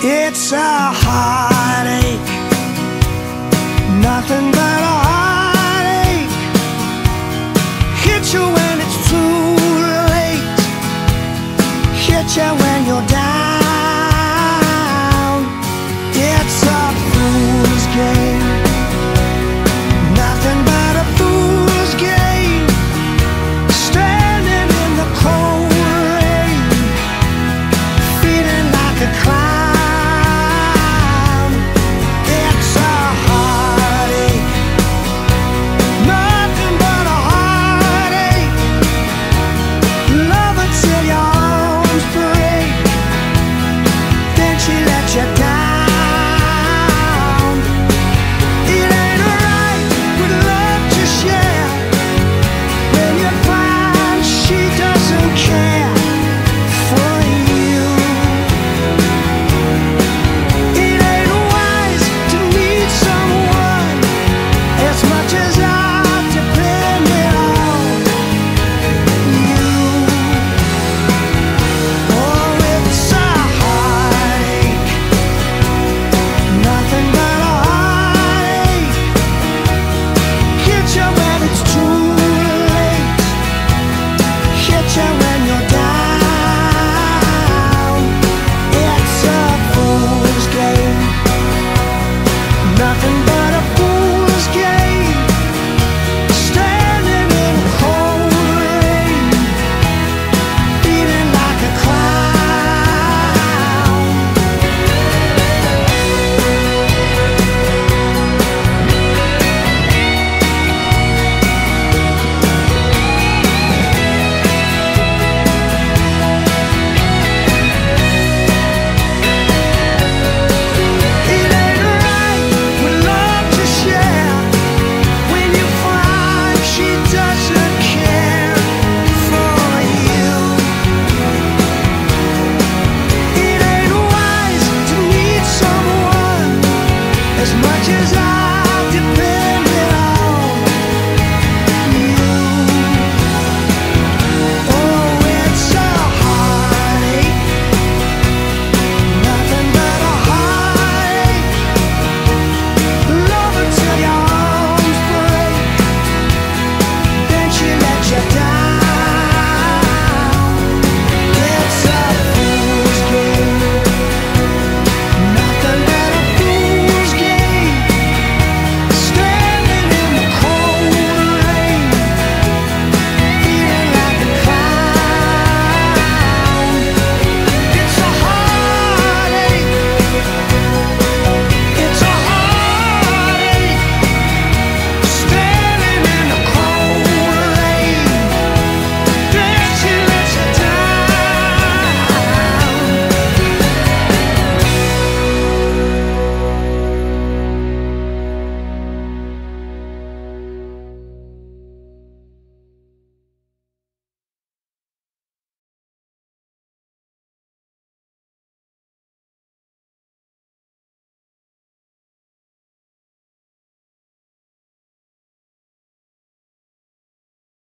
It's a high.